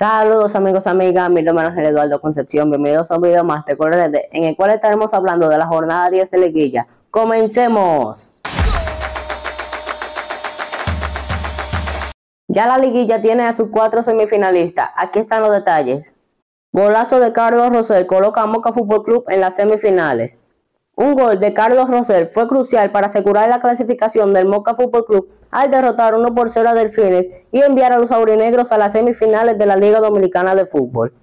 Saludos amigos, amigas, mi nombre es Eduardo Concepción, bienvenidos a un video más de Colores en el cual estaremos hablando de la jornada 10 de liguilla. ¡Comencemos! Ya la liguilla tiene a sus cuatro semifinalistas, aquí están los detalles. Golazo de Carlos Rosel coloca a Moca Fútbol Club en las semifinales. Un gol de Carlos Rosel fue crucial para asegurar la clasificación del Moca Fútbol Club al derrotar 1 por 0 a Delfines y enviar a los aurinegros a las semifinales de la Liga Dominicana de Fútbol.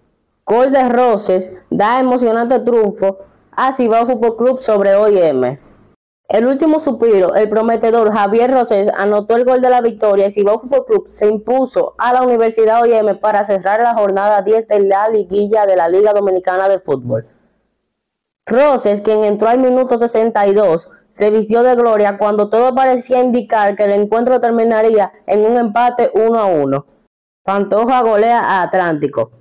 Gol de Roses da emocionante triunfo a Cibao Fútbol Club sobre OIM. El último suspiro, el prometedor Javier Roses anotó el gol de la victoria y Cibao Fútbol Club se impuso a la Universidad OIM para cerrar la jornada 10 de la liguilla de la Liga Dominicana de Fútbol. Roses, quien entró al minuto 62, se vistió de gloria cuando todo parecía indicar que el encuentro terminaría en un empate 1 a 1. Pantoja golea a Atlántico.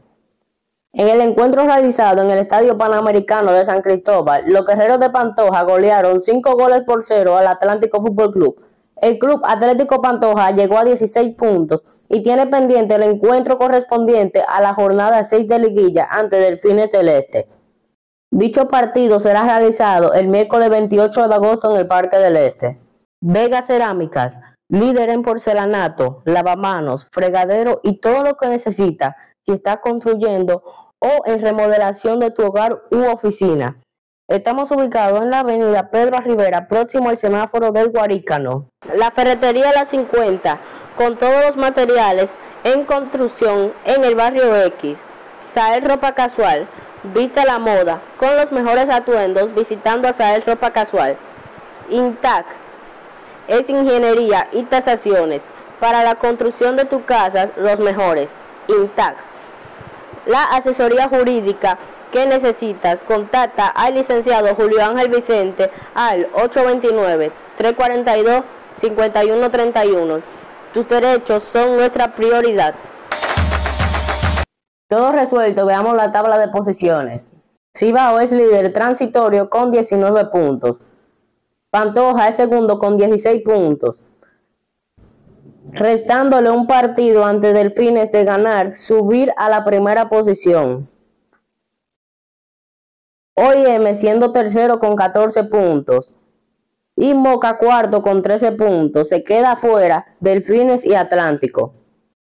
En el encuentro realizado en el Estadio Panamericano de San Cristóbal, los guerreros de Pantoja golearon 5 goles por 0 al Atlántico Fútbol Club. El club Atlético Pantoja llegó a 16 puntos y tiene pendiente el encuentro correspondiente a la jornada 6 de liguilla ante Delfines del Este. Dicho partido será realizado el miércoles 28 de agosto en el Parque del Este. Vega Cerámicas, líder en porcelanato, lavamanos, fregadero y todo lo que necesita si está construyendo o en remodelación de tu hogar u oficina. Estamos ubicados en la avenida Pedro Rivera, próximo al semáforo del Guarícano. La ferretería La 50, con todos los materiales en construcción en el barrio X. Sael Ropa Casual, Viste la moda con los mejores atuendos visitando a Sael Ropa Casual. Intac es ingeniería y tasaciones. Para la construcción de tu casa, los mejores. Intac. La asesoría jurídica que necesitas, contacta al licenciado Julio Ángel Vicente al 829-342-5131. Tus derechos son nuestra prioridad. Todo resuelto, veamos la tabla de posiciones. Cibao es líder transitorio con 19 puntos. Pantoja es segundo con 16 puntos. Restándole un partido ante Delfines de ganar, subir a la primera posición. OIM siendo tercero con 14 puntos. Y Moca cuarto con 13 puntos. Se queda fuera Delfines y Atlántico.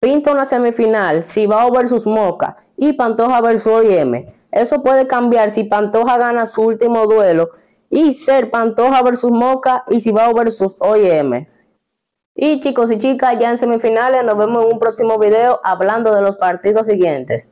Pinta una semifinal, Cibao versus Moca y Pantoja versus OIM. Eso puede cambiar si Pantoja gana su último duelo y ser Pantoja versus Moca y Cibao versus OIM. Y chicos y chicas, ya en semifinales nos vemos en un próximo video hablando de los partidos siguientes.